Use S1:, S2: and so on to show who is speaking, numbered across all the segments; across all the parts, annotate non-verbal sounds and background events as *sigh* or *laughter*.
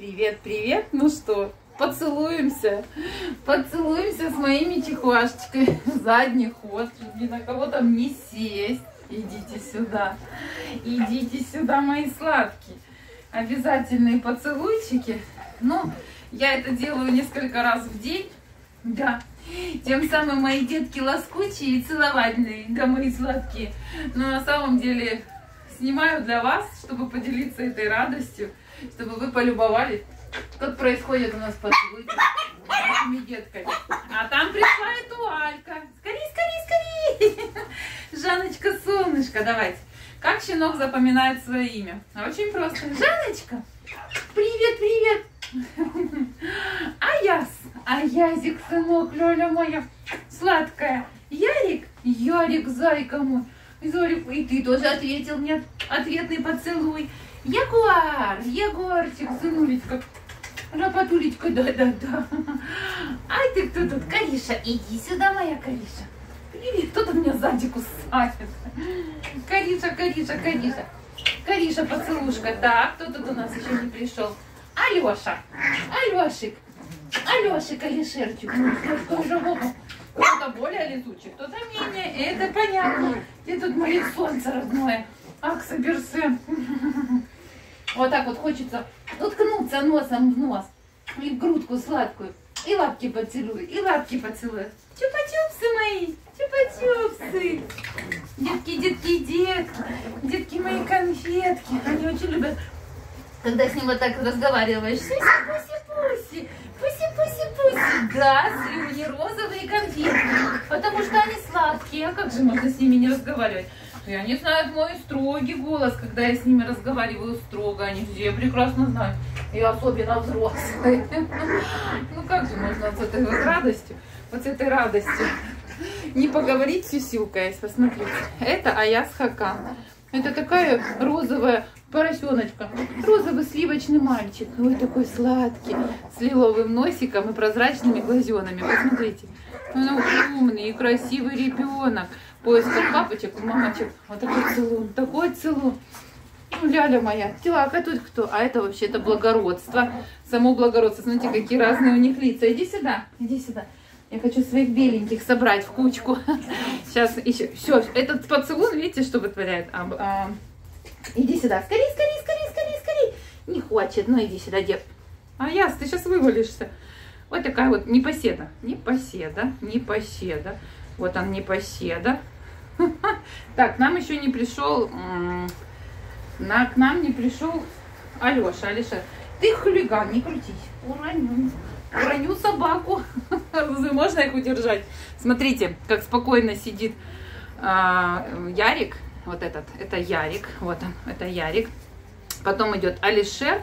S1: Привет, привет. Ну что, поцелуемся. Поцелуемся с моими чехуашечкой. Задний ход. Ни на кого там не сесть. Идите сюда. Идите сюда, мои сладкие. Обязательные поцелуйчики. Ну, я это делаю несколько раз в день. Да. Тем самым мои детки лоскучие и целовательные. Да, мои сладкие. Но на самом деле снимаю для вас, чтобы поделиться этой радостью чтобы вы полюбовались, как происходит у нас с нашими детками. А там пришла и туалька. Скорей, скорей, скорей! Жанночка, солнышко, давайте. Как щенок запоминает свое имя? Очень просто. Жанночка, привет, привет! Аяс, Аязик, сынок, Лёля моя, сладкая. Ярик, Ярик, зайка мой. Зорик, и ты тоже ответил мне ответный поцелуй. Егор, Егорчик, сынулечка, Рапатулечка, да-да-да. Ай ты кто тут? Кариша, иди сюда, моя Кариша. Привет, кто-то меня сзади кусает. Кариша, Кариша, Кариша. Кариша, поцелушка. Так, кто тут у нас еще не пришел? Алеша, Алешик, Алешик, Алишерчик. Кто-то более летучий, кто-то менее. Это понятно. Где тут мое солнце родное? Акса Берсе. Вот так вот хочется уткнуться носом в нос. И грудку сладкую. И лапки поцелуй, и лапки поцелуй. Чупа-чупсы мои, чупа-чупсы. Детки, детки, детки. Детки мои конфетки. Они очень любят, когда с ним вот так разговариваешь. Пуси-пуси-пуси. Пуси-пуси-пуси. Да, слюни розовые конфетки. Потому что они сладкие. А как же можно с ними не разговаривать? И они знают мой строгий голос, когда я с ними разговариваю строго. Они все прекрасно знают. И особенно взрослые. *laughs* Ну как же можно с этой вот радостью, вот с этой радостью не поговорить сюсюкаясь. Посмотрите. Это Аяс Хакан. Это такая розовая поросеночка. Розовый сливочный мальчик. Ой, такой сладкий. С лиловым носиком и прозрачными глазенами. Посмотрите. Он умный и красивый ребенок поисках папочек и мамочек. Вот такой целун, такой целун. Ну, ляля моя. Так, а тут кто? А это вообще-то благородство. Само благородство. Смотрите, какие разные у них лица. Иди сюда, иди сюда. Я хочу своих беленьких собрать в кучку. *laughs* Сейчас еще. Все, этот поцелуй, видите, что вытворяет? А, а, иди сюда. Скорей, скорей, скорей, скорей, скорей. Не хочет. Ну, иди сюда, дед. А яс, ты сейчас вывалишься. Вот такая вот непоседа. Непоседа, непоседа. Вот он, непоседа. *laughs* Так, нам еще не пришел, на, к нам не пришел Алеша. Алеша, ты хулиган, не крутись. Уроню. Уроню собаку. Разве *laughs* можно их удержать? Смотрите, как спокойно сидит а, Ярик. Вот этот, это Ярик. Вот он, это Ярик. Потом идет Алишер.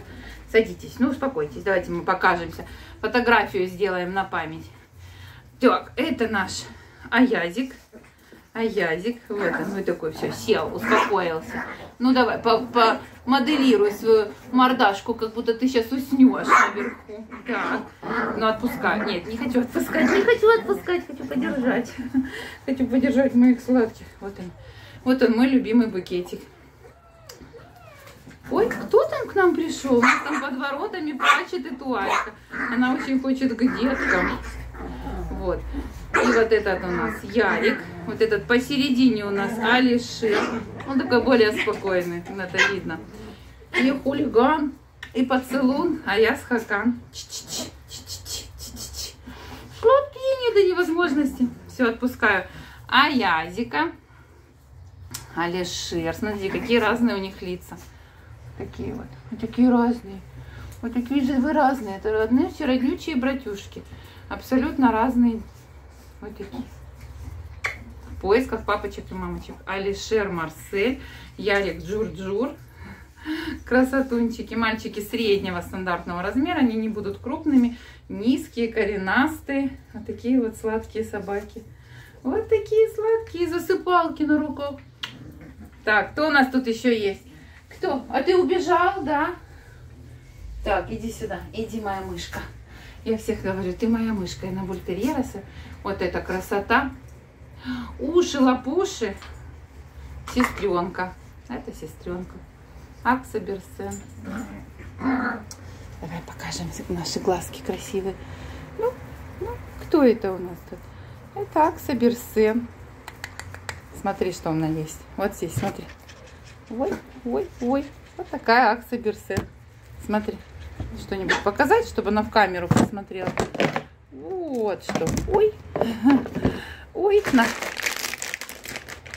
S1: Садитесь, ну успокойтесь, давайте мы покажемся. Фотографию сделаем на память. Так, это наш Аязик. А язик, вот он, ну такой, все, сел, успокоился. Ну давай, по помоделируй свою мордашку, как будто ты сейчас уснешь наверху. Так, ну отпускай. Нет, не хочу отпускать, не хочу отпускать, хочу подержать. Хочу подержать моих сладких. Вот он, вот он, мой любимый букетик. Ой, кто там к нам пришел? У нас там под воротами плачет и туалька. Она очень хочет к деткам. Вот. И вот этот у нас Ярик. Вот этот посередине у нас Алишер. Он такой более спокойный, это видно. И хулиган, и поцелун, а я с Хакан. Сладкие до невозможности. Все, отпускаю. А Язика. Алишер. Смотрите, какие разные у них лица. Такие вот. Вот такие разные. Вот такие же вы разные. Это родные все роднючие братюшки. Абсолютно разные. Вот такие. В поисках папочек и мамочек. Алишер Марсель, Ярик Джур-Джур. Красотунчики. Мальчики среднего стандартного размера. Они не будут крупными. Низкие, коренастые. Вот такие вот сладкие собаки. Вот такие сладкие засыпалки на руках. Так, кто у нас тут еще есть? Кто? А ты убежал, да? Так, иди сюда. Иди, моя мышка. Я всех говорю, ты моя мышка. И на бультерьера вот эта красота. Уши, лапуши. Сестренка. Это сестренка. Акса Берсен. Давай покажем наши глазки красивые. Ну, ну, кто это у нас тут? Это Акса Берсен. Смотри, что у меня есть. Вот здесь, смотри. Ой, ой, ой. Вот такая Акса Берсен. Смотри. Что-нибудь показать, чтобы она в камеру посмотрела. Вот что. Ой. *laughs* Ой, на.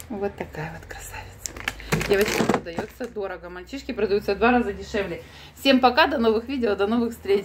S1: Вот такая вот красавица. Девочка продается дорого. Мальчишки продаются в два раза дешевле. Всем пока, до новых видео, до новых встреч.